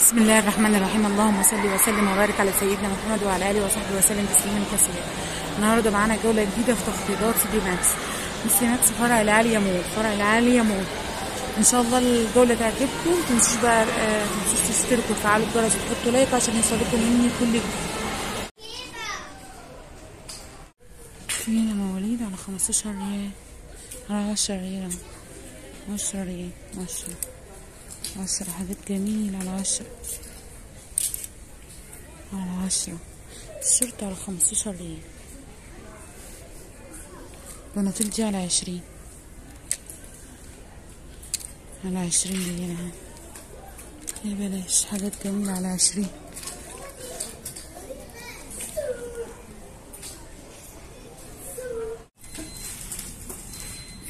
بسم الله الرحمن الرحيم. اللهم صل وسلم وبارك على سيدنا محمد وعلى آله وصحبه وسلم تسليما كثيرا. النهارده معانا جولة جديدة في تخفيضات سيتي ماكس. سيتي ماكس فرع العاليه مول فرع العاليه مول إن شاء الله الجولة تعجبكم. ما تنسوش بقى آه، ما تنسوش تشتركوا وتفعلوا الجرس وتحطوا like عشان يوصلكم مني كل جديد. فينا مواليد على 15 ريال. على 10 ريال. 10 ريال. 10 عشرة حاجات جميلة على عشرة على عشرة الشرطة على خمستاشر ريال. بناطيل دي على عشرين. على عشرين اهي يا بلاش حاجات جميلة على عشرين.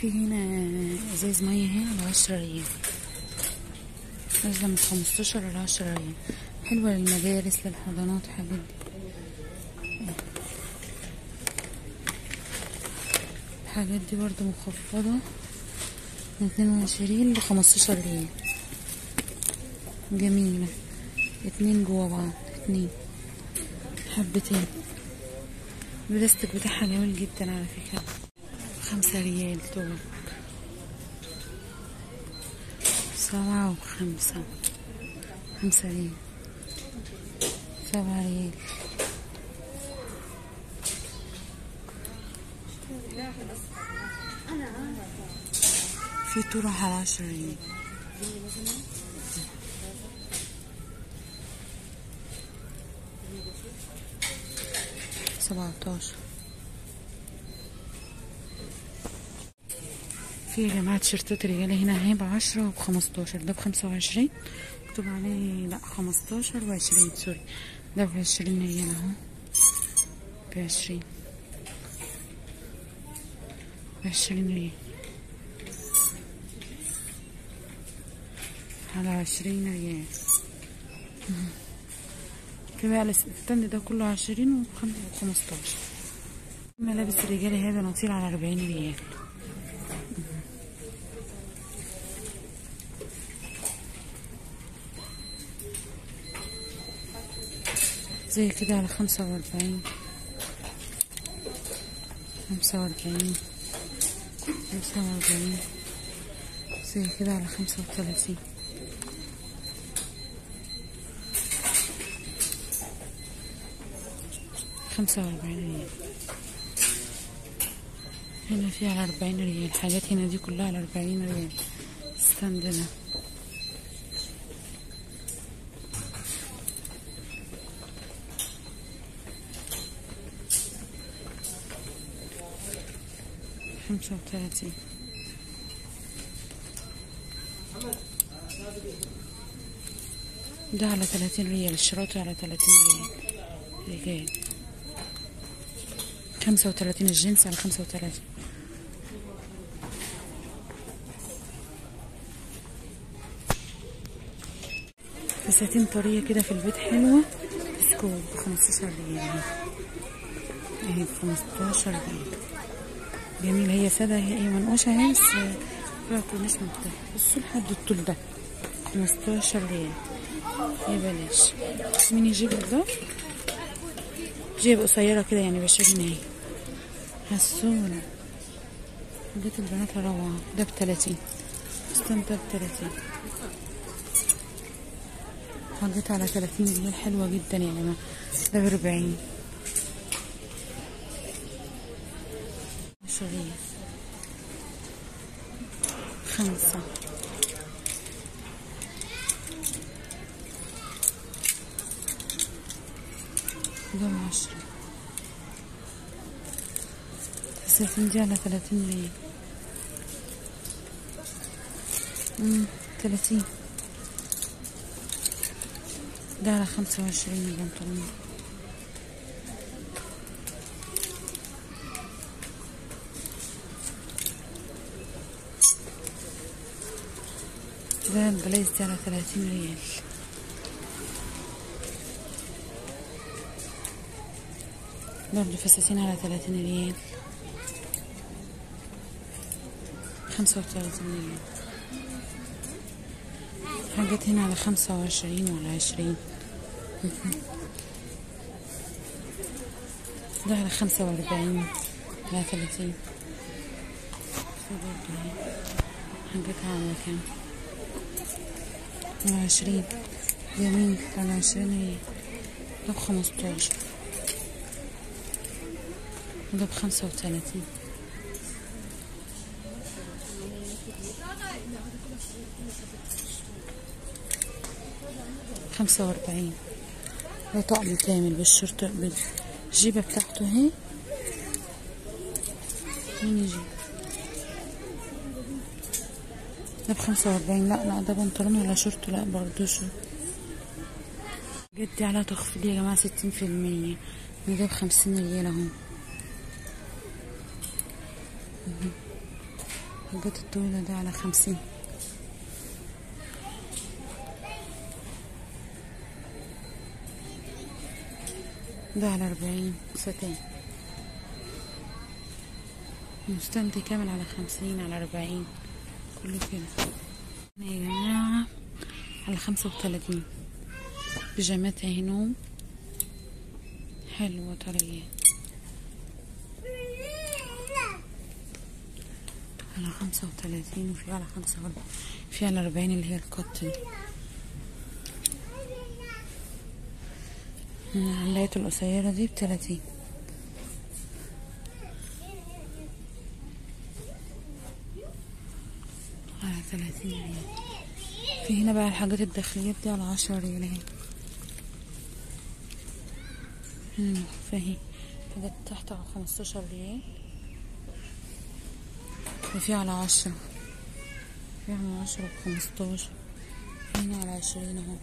في هنا ازاز مية اهي على عشرة ريال. نازلة من خمستاشر لعشرة ريال. حلوة للمدارس للحضانات الحاجات دي الحاجات دي برضو مخفضة. من اتنين وعشرين لخمستاشر ريال. جميلة. اتنين جوا بعض. اتنين. حبتين. البلاستيك بتاعها جميل جدا على فكرة. خمسة ريال دول سبعة وخمسة خمسة ريال سبعة ريال في طرح على عشرة ريال سبعتاشر. في يا جماعة تيشيرتات رجالي هنا اهي بعشرة وبخمستاشر ده بخمسة وعشرين. مكتوب عليه لا خمستاشر وعشرين سوري. ده بعشرين ريال اهو بعشرين. بعشرين ريال على عشرين ريال على الستاند ده كله عشرين وخمستاشر. ملابس الرجالي هي بناطيل على أربعين ريال. زي كده على خمسة وأربعين. خمسة وأربعين. خمسة وأربعين. زي كده على خمسة وثلاثين. خمسة وأربعين ريال. هنا في على أربعين ريال. الحاجات هنا دي كلها على أربعين ريال. ستاندنا خمسة وثلاثين. ده على ثلاثين ريال الشراطي على ثلاثين ريال. رجال خمسة وثلاثين الجنس على خمسة وثلاثين. فساتين طرية كده في البيت حلوة سكوب بخمستاشر ريال. اهي بخمستاشر ريال. جميل هي سادة هي إيه منقوشة بس فيها كورنيش مفتوح بصوا لحد الطول ده. خمستاشر ريال يا بلاش. مين يجيب ده جيب قصيرة كده يعني بعشرين اهي حسونة حاجات البنات روعة. ده بتلاتين. استنى ده بتلاتين. حاجات على تلاتين. ريال حلوة جدا جماعة. ده بربعين عشرية خمسة ده عشرة دي على ثلاثين ريال. امم ثلاثين. ده خمسة وعشرين البنطلون ده البلايز على ثلاثين ريال. برضه فساتين على ثلاثين ريال. خمسة وثلاثين ريال. حاجات هنا على خمسة وعشرين وعلى عشرين. ده على خمسة وأربعين على ثلاثين. حاجاتها على كام؟ على عشرين. جميل على عشرين هي ده بخمستاشر وده بخمسة وتلاتين خمسة وأربعين. ده طقم كامل بالشرطة بالجيبة بتاعته اهي مين يجي؟ ده بخمسة وأربعين لا لا ده بنطلون ولا شورت لا برضه شو. جدي على تخفيض يا جماعة ستين في المية. ده بخمسين ريال اهو الحاجات الطويلة ده على خمسين. ده على أربعين ستان مستند كامل على خمسين على أربعين. كله كده. يا جماعة على خمسة وتلاتين. بيجامات أهي نوم. حلوة طرية على خمسة وتلاتين وفي على خمسة وأربعين. في على أربعين اللي هي القط دي. العلاية القصيرة دي بتلاتين. على ثلاثين ريال. في هنا بقى الحاجات الداخلية دي على عشرة ريال فهي حاجات تحت على خمستاشر ريال. وفي على عشرة. في على عشرة بخمستاشر هنا على عشرين اهو.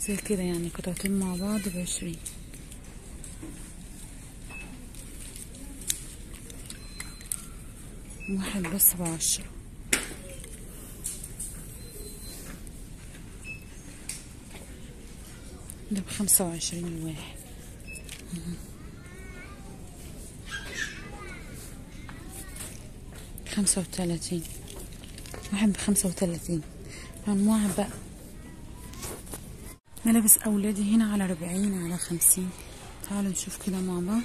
زي كده يعني قطعتين مع بعض بعشرين. واحد بس بعشرة. ده بخمسة وعشرين الواحد. خمسة وتلاتين واحد بخمسة وتلاتين أنواع بقى ملابس أولادي هنا على أربعين على خمسين. تعالوا نشوف كده مع بعض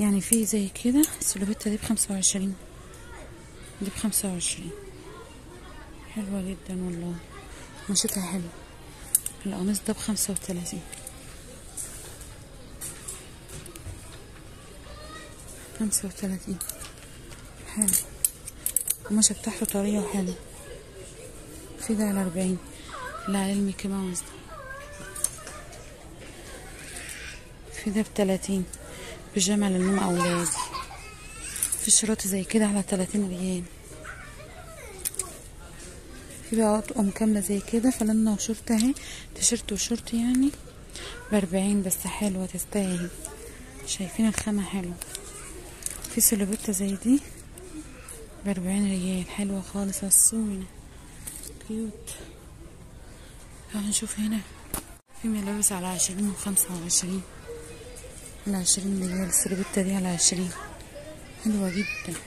يعني في زي كده؟ السلوبيتا دي بخمسة وعشرين. دي بخمسة وعشرين. حلوة جدا والله. مشيتها حلو. القميص ده بخمسة وتلاتين خمسة وتلاتين حلو القماشة بتاعته طرية وحلوة في ده على أربعين لا على الميكي ده في ده بتلاتين. بيجامة للنوم أولادي في شراط زي كده على تلاتين ريال. في بقى أطقم كاملة زي كده فلنة وشورت أهي. تيشيرت وشورت يعني. بأربعين بس حلوة تستاهل. شايفين الخامة حلوة. في سلوبيتا زي دي. بأربعين ريال. حلوة خالص الصونة cute هنشوف هنا. في ملابس على عشرين وخمسة وعشرين. على عشرين ريال السلوبيتا دي على عشرين. حلوة جدا.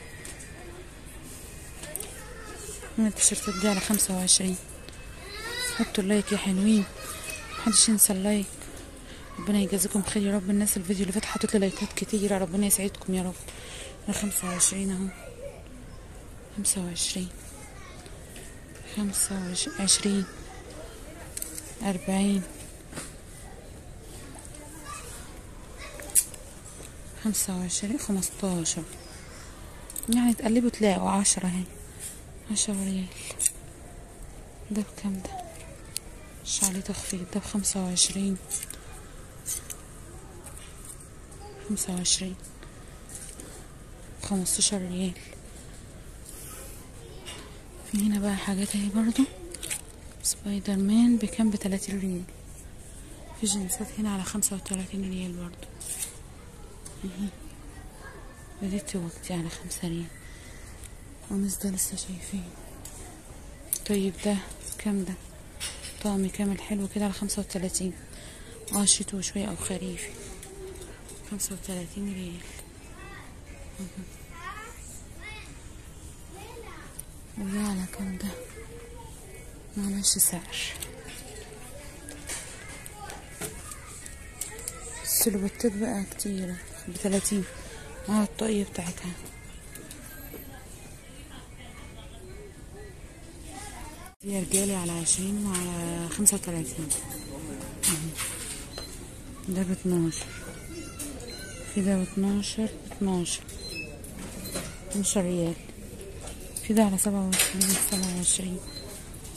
من التيشيرتات دي على خمسة وعشرين. حطوا اللايك يا حلوين. محدش ينسى اللايك. ربنا يجازيكم خير يا رب. الناس الفيديو اللي فات حطت لي لايكات كتيرة ربنا يسعدكم يا رب. خمسة وعشرين أهو. خمسة وعشرين. خمسة وعشرين أربعين. خمسة وعشرين. خمستاشر. يعني تقلبوا تلاقوا عشرة اهي عشرة ريال. ده بكام ده؟ مش عليه تخفيض. ده بخمسة وعشرين. خمسة وعشرين. خمستاشر ريال. هنا بقى حاجات اهي برضو. سبايدر مان بكام؟ بتلاتين ريال. في جنسات هنا على خمسة وتلاتين ريال برضو. دي توقتي على خمسة ريال. القميص ده لسه شايفين. طيب ده كام ده؟ طقم كامل حلو كده على خمسة وتلاتين. آه شتوي شوية أو خريفي. خمسة وتلاتين ريال. على كام ده؟ معلش سعر. السلوبتات بقى كتيرة بتلاتين. مع الطاقية بتاعتها. دي رجالي على عشرين وعلى خمسة وتلاتين. ده باتناشر. في ده باتناشر اتناشر اتناشر ريال. في على سبعة وعشرين سبعة وعشرين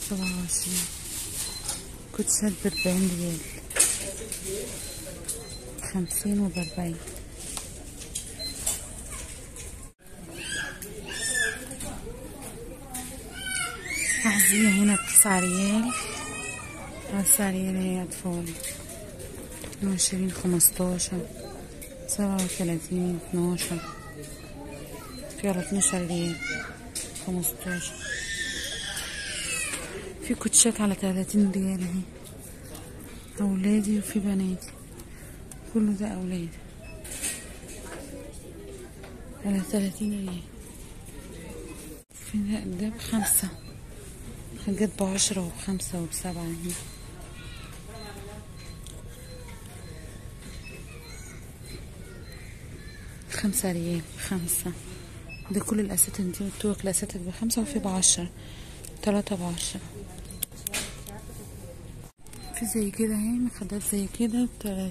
سبعة وعشرين. كوتشات بأربعين ريال. خمسين وبأربعين. أحذية هنا بتسعة ريال. تسعة ريال هي أطفال. وعشرين خمستاشر. سبعة وتلاتين اتناشر في اتناشر ريال. خمستاشر في كوتشات على تلاتين ريال اهي. أولادي وفي بناتي. كله ده أولاد على تلاتين ريال. في ده بخمسة. حاجات بعشرة وبخمسة وبسبعة اهي خمسة ريال خمسة. ده كل الأساتك دي التوك الأساتك بخمسة وفي بعشرة. تلاتة بعشرة. في زي كده اهي مخدات زي كده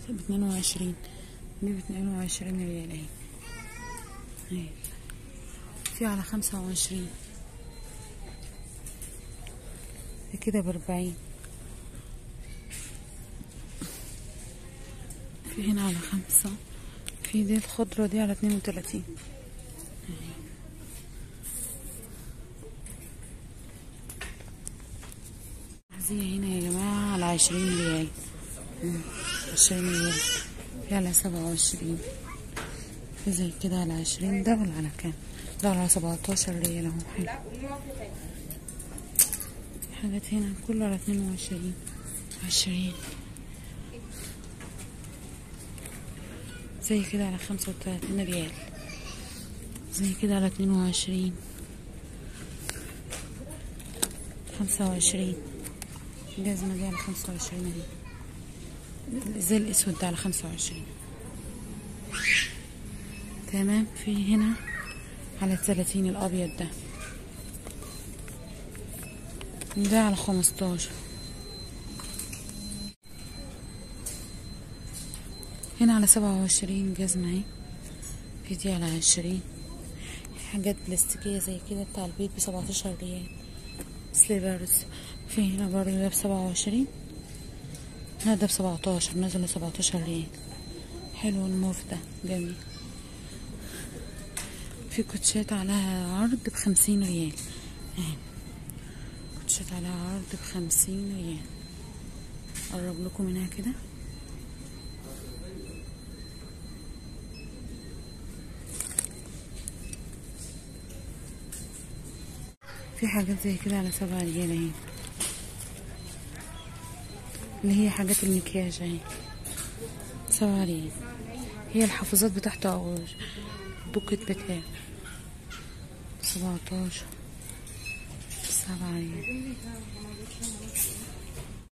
باتنين وعشرين. دي باتنين وعشرين ريال اهي. في على خمسة وعشرين. في كده بأربعين. في هنا على خمسة. في دي الخضرة دي على اتنين وتلاتين. هذه هنا يا جماعة على عشرين ريال. عشرين ريال. على سبعة وعشرين. زي كده على عشرين. ده ولا على كام؟ ده على سبعتاشر ريال أهو. حلو. حاجات هنا كله على اتنين وعشرين. عشرين. زي كده على خمسة وتلاتين ريال. زي كده على اتنين وعشرين. خمسة وعشرين. الجزمة دي على خمسة وعشرين. زي الأسود ده على خمسة وعشرين. تمام؟ في هنا على التلاتين الأبيض ده. ده على خمستاشر. هنا على سبعة وعشرين جزمة أهي. في دي على عشرين. حاجات بلاستيكية زي كده بتاع البيت بسبعتاشر ريال. سليبرز. في هنا برضه ده بسبعة وعشرين. ده بسبعتاشر نزل سبعتاشر ريال حلو الموف ده جميل. في كوتشات عليها عرض بخمسين ريال. اهي كوتشات عليها عرض بخمسين ريال. اقرب لكم منها كده. في حاجات زي كده على سبعة ريال أهي. اللي هي حاجات المكياج اهي سبعة ريال هي الحافظات بتاعته أو البوكت بتاعه سبعتاشر. سبعة ريال